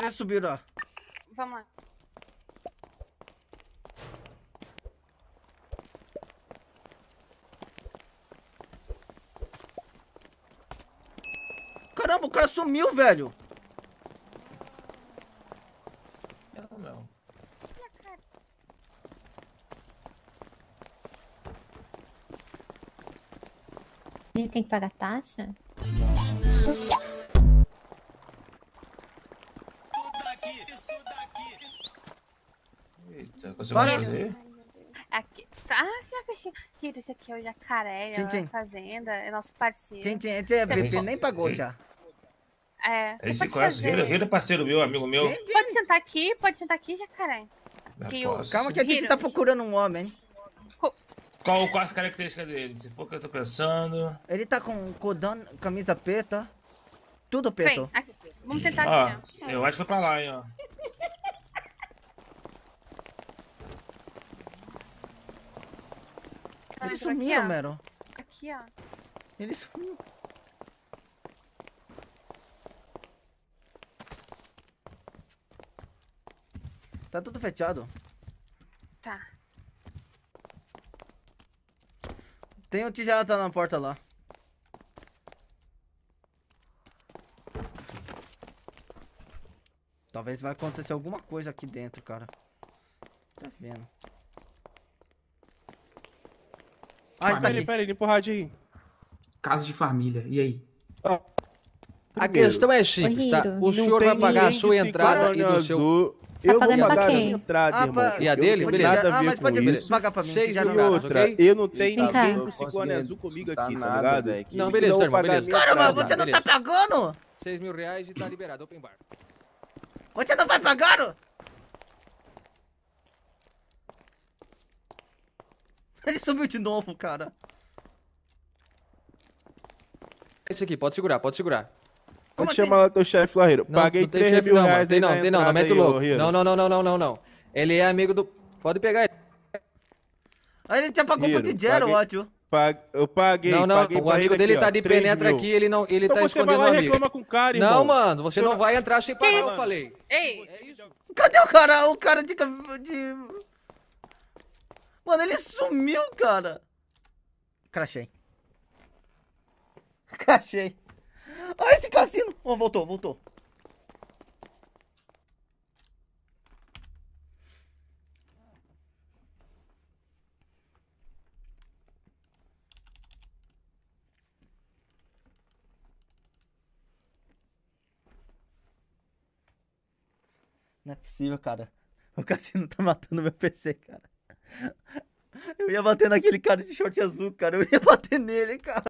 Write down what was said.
Eles subiram, ó. Vamos lá. Caramba, o cara sumiu, velho. Não, não. A gente tem que pagar taxa? Eita, conseguiu fazer? Aqui. Ah, já fechou. Kiro, esse aqui é o jacaré, Tchim, é tchim. a fazenda, é nosso parceiro. Tchim, tchim, esse é VP, nem pagou já. É. você Esse Rida é parceiro meu, amigo meu. Pode sentar aqui, pode sentar aqui, jacaré. Que. Calma que a gente tá procurando um homem. Qual, qual as características dele? Se for o que eu tô pensando. Ele tá com codão, camisa preta. Tudo preto. Vem, aqui. Vamos tentar Ó, ó. eu acho que foi pra lá, hein, ó. Eles sumiram. Mero. Aqui, ó. Eles sumiram. Tá tudo fechado. Tá. Tem o tigela tá na porta lá. Talvez vai acontecer alguma coisa aqui dentro, cara. Tá vendo? Ah, ele tá Pera aí, aqui. pera aí, limpa o rádio aí. Caso de família. E aí? A Primeiro, questão é simples, tá? O não senhor vai pagar a sua entrada e do seu. azul. Eu pagando vou pra pagar a minha entrada, Ah, irmão. E a dele? Beleza. nada a Ah, ver mas com pode isso. pagar pra mim. Seis que já mil outra, ok? eu não tenho ninguém consegui Ciclone Azul comigo tá aqui, tá nada, ligado? velho, que Não, beleza, irmão, a beleza. minha Cara, mas entrada. você não tá pagando? Seis mil reais e tá liberado, open bar. Você não vai pagar? Ele subiu de novo, cara. Esse aqui, pode segurar, pode segurar. Como Pode assim? chamar lá teu chefe, Larreiro. Não, Paguei não tem 3 chefe mil não, reais Tem não, tem não, não mete o louco. Não, não, não, não, não, não, não. Ele é amigo do. Pode pegar ele. Aí ele já pagou pro Hiro, Tigero, paguei- ótimo. Eu paguei, Não, não, paguei o amigo ele dele aqui, tá de 3 penetra mil. aqui, ele não, ele Então tá você escondendo vai o lá amigo. reclama com o cara, irmão. Não, mano, você não vai entrar sem pagar, eu falei. Ei, É isso. Cadê o cara? O cara de. de... Mano, ele sumiu, cara. Crachei. Crachei. Olha esse cassino. Oh, voltou, voltou. Não é possível, cara. O cassino tá matando meu PC, cara. Eu ia bater naquele cara de short azul, cara. Eu ia bater nele, cara.